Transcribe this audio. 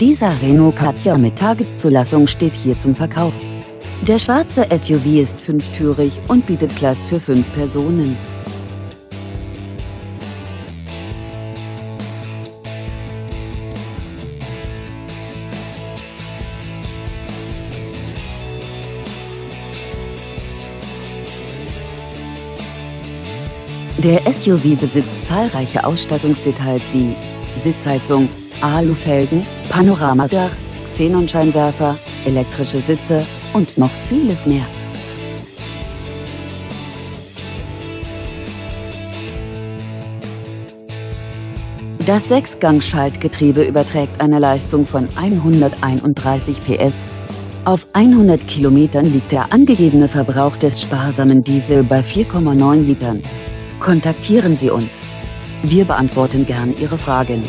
Dieser Renault Kadjar mit Tageszulassung steht hier zum Verkauf. Der schwarze SUV ist fünftürig und bietet Platz für fünf Personen. Der SUV besitzt zahlreiche Ausstattungsdetails wie Sitzheizung, Alufelgen, Panoramadach, Xenonscheinwerfer, elektrische Sitze und noch vieles mehr. Das Sechsgang-Schaltgetriebe überträgt eine Leistung von 131 PS. Auf 100 Kilometern liegt der angegebene Verbrauch des sparsamen Diesel bei 4,9 Litern. Kontaktieren Sie uns. Wir beantworten gern Ihre Fragen.